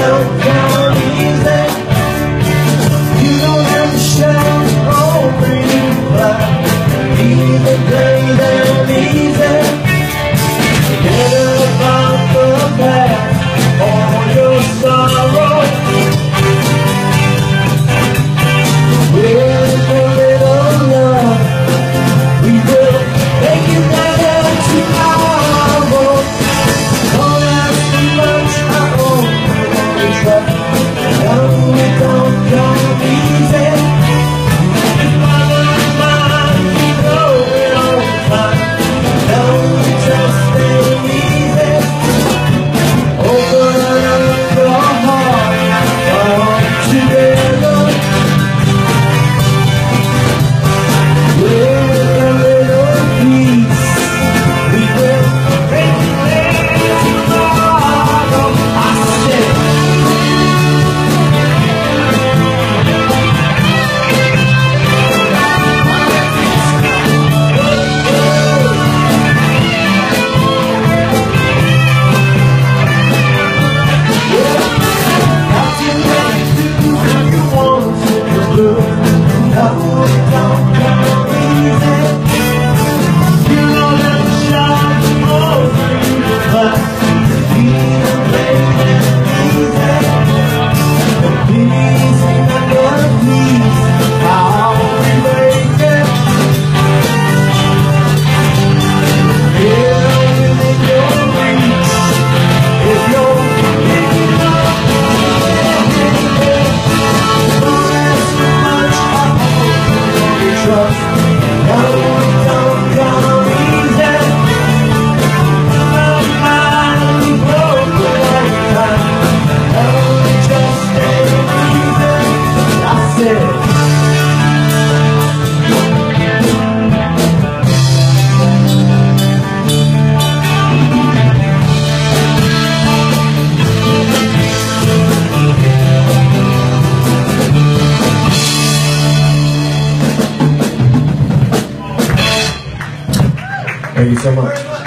don't. don't go. Thank you so much.